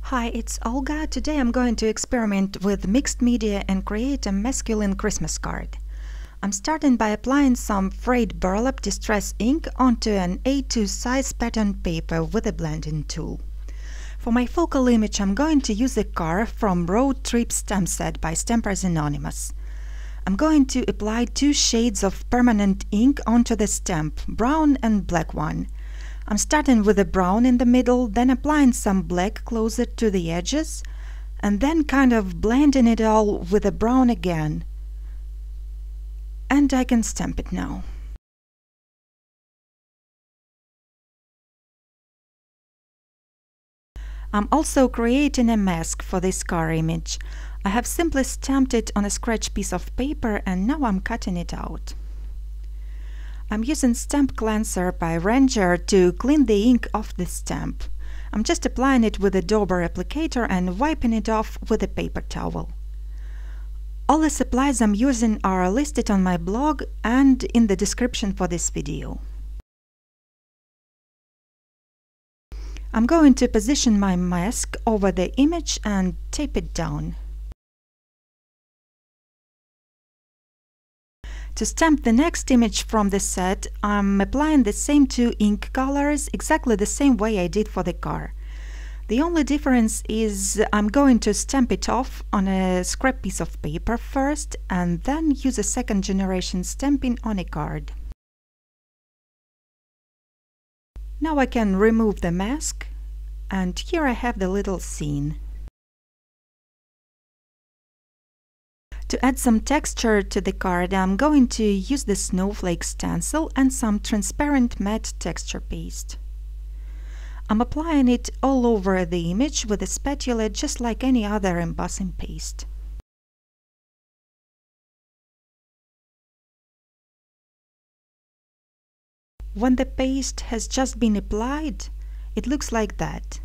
Hi, it's Olga. Today I'm going to experiment with mixed media and create a masculine Christmas card. I'm starting by applying some frayed burlap distress ink onto an A2 size pattern paper with a blending tool. For my focal image I'm going to use a car from Road Trip stamp set by Stampers Anonymous. I'm going to apply two shades of permanent ink onto the stamp, brown and black one. I'm starting with a brown in the middle, then applying some black closer to the edges, and then kind of blending it all with a brown again. And I can stamp it now. I'm also creating a mask for this car image. I have simply stamped it on a scratch piece of paper and now I'm cutting it out. I'm using Stamp Cleanser by Ranger to clean the ink off the stamp. I'm just applying it with a Dauber applicator and wiping it off with a paper towel. All the supplies I'm using are listed on my blog and in the description for this video. I'm going to position my mask over the image and tape it down. To stamp the next image from the set, I'm applying the same two ink colors exactly the same way I did for the car. The only difference is I'm going to stamp it off on a scrap piece of paper first and then use a second generation stamping on a card. Now I can remove the mask and here I have the little scene. To add some texture to the card, I'm going to use the snowflake stencil and some transparent matte texture paste. I'm applying it all over the image with a spatula just like any other embossing paste. When the paste has just been applied, it looks like that.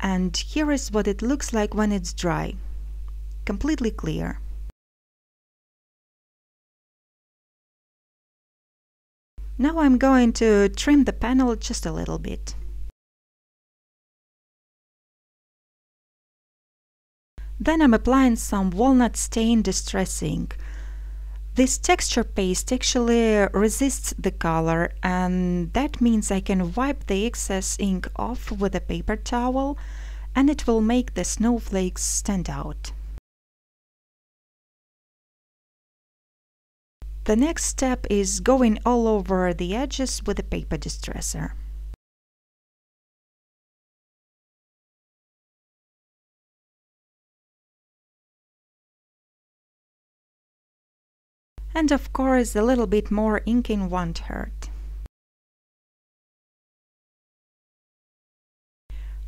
And here is what it looks like when it's dry completely clear. Now I'm going to trim the panel just a little bit. Then I'm applying some walnut stain distress ink. This texture paste actually resists the color and that means I can wipe the excess ink off with a paper towel and it will make the snowflakes stand out. The next step is going all over the edges with a paper distresser. And of course a little bit more inking won't hurt.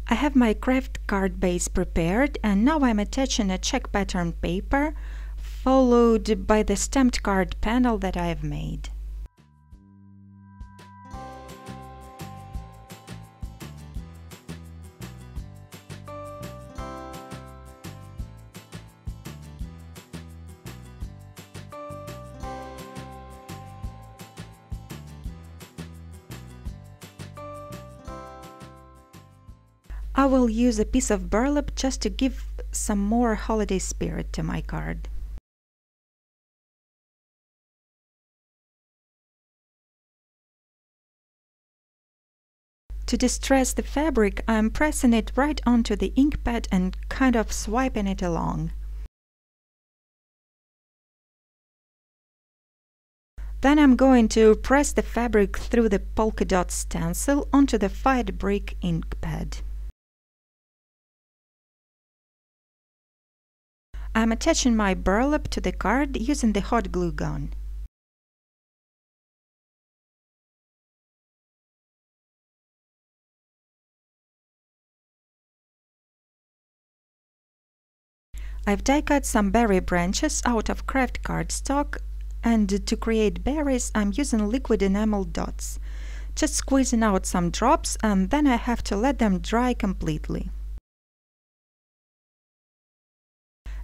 I have my craft card base prepared and now I'm attaching a check pattern paper followed by the stamped card panel that I have made. I will use a piece of burlap just to give some more holiday spirit to my card. To distress the fabric, I'm pressing it right onto the ink pad and kind of swiping it along. Then I'm going to press the fabric through the polka dot stencil onto the fired brick ink pad. I'm attaching my burlap to the card using the hot glue gun. I've cut some berry branches out of craft cardstock and to create berries I'm using liquid enamel dots. Just squeezing out some drops and then I have to let them dry completely.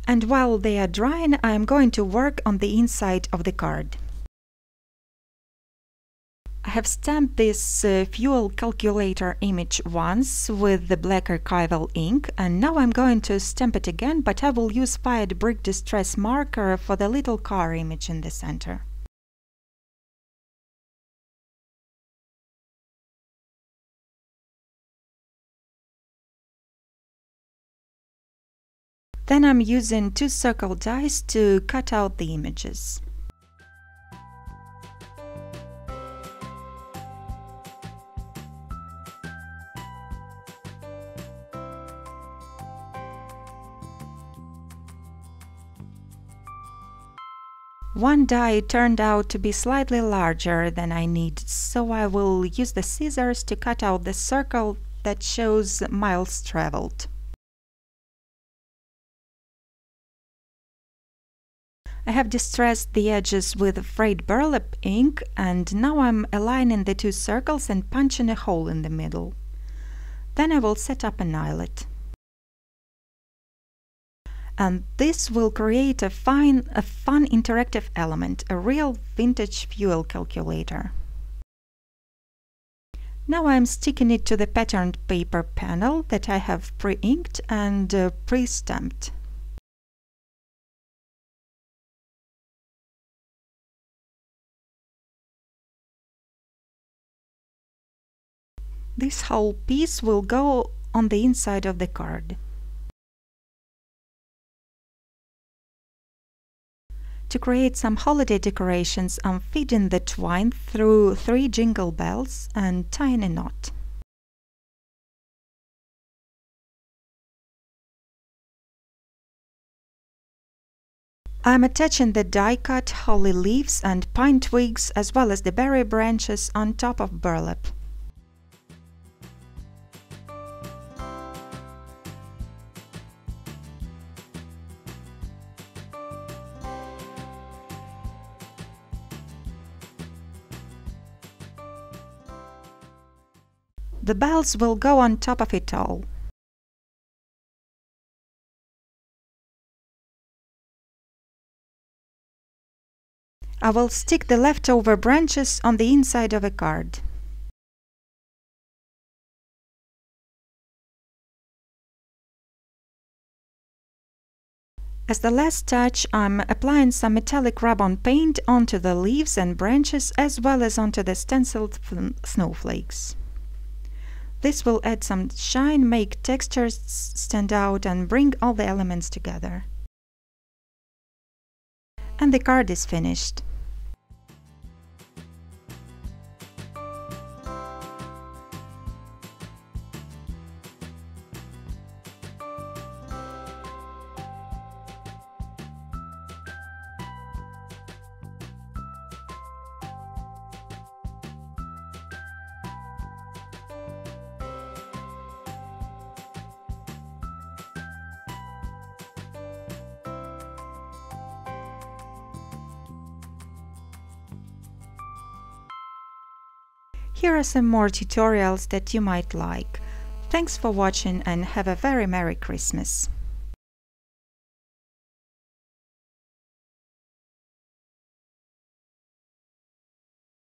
And while they are drying I'm going to work on the inside of the card. Have stamped this uh, fuel calculator image once with the black archival ink and now I'm going to stamp it again but I will use fired brick distress marker for the little car image in the center. Then I'm using two circle dies to cut out the images. One die turned out to be slightly larger than I need, so I will use the scissors to cut out the circle that shows miles traveled. I have distressed the edges with frayed burlap ink and now I'm aligning the two circles and punching a hole in the middle. Then I will set up an eyelet. And this will create a, fine, a fun interactive element, a real vintage fuel calculator. Now I'm sticking it to the patterned paper panel that I have pre-inked and uh, pre-stamped. This whole piece will go on the inside of the card. To create some holiday decorations, I'm feeding the twine through three jingle bells and tying a knot. I'm attaching the die-cut holly leaves and pine twigs as well as the berry branches on top of burlap. The bells will go on top of it all. I will stick the leftover branches on the inside of a card. As the last touch, I'm applying some metallic rub-on paint onto the leaves and branches as well as onto the stenciled snowflakes. This will add some shine, make textures stand out and bring all the elements together. And the card is finished. Here are some more tutorials that you might like. Thanks for watching and have a very Merry Christmas!